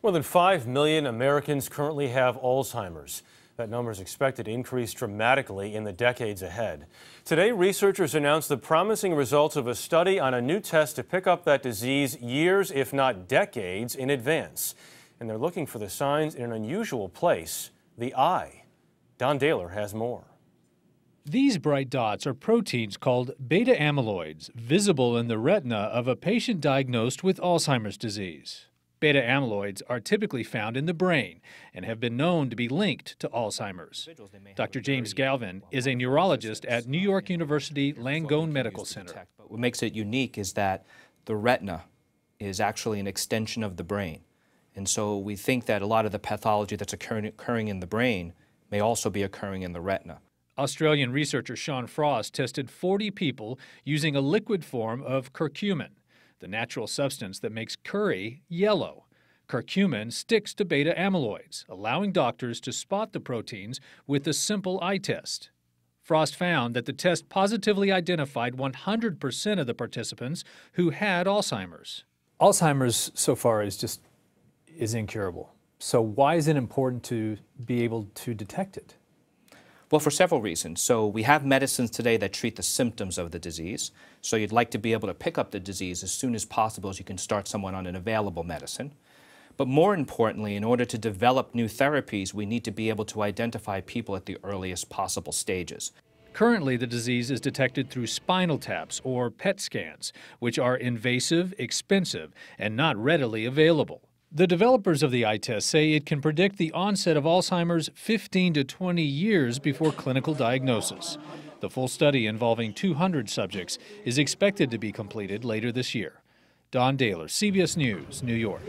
More than 5 million Americans currently have Alzheimer's. That number is expected to increase dramatically in the decades ahead. Today, researchers announced the promising results of a study on a new test to pick up that disease years, if not decades, in advance. And they're looking for the signs in an unusual place, the eye. Don Dahler has more. These bright dots are proteins called beta amyloids, visible in the retina of a patient diagnosed with Alzheimer's disease. Beta amyloids are typically found in the brain and have been known to be linked to Alzheimer's. Dr. James Galvin is a neurologist at New York University Langone Medical Center. But what makes it unique is that the retina is actually an extension of the brain. And so we think that a lot of the pathology that's occurring in the brain may also be occurring in the retina. Australian researcher Sean Frost tested 40 people using a liquid form of curcumin the natural substance that makes curry yellow. Curcumin sticks to beta amyloids, allowing doctors to spot the proteins with a simple eye test. Frost found that the test positively identified 100% of the participants who had Alzheimer's. Alzheimer's so far is just is incurable. So why is it important to be able to detect it? Well, for several reasons. So we have medicines today that treat the symptoms of the disease. So you'd like to be able to pick up the disease as soon as possible as you can start someone on an available medicine. But more importantly, in order to develop new therapies, we need to be able to identify people at the earliest possible stages. Currently, the disease is detected through spinal taps or PET scans, which are invasive, expensive, and not readily available. The developers of the eye test say it can predict the onset of Alzheimer's 15 to 20 years before clinical diagnosis. The full study involving 200 subjects is expected to be completed later this year. Don Dahler, CBS News, New York.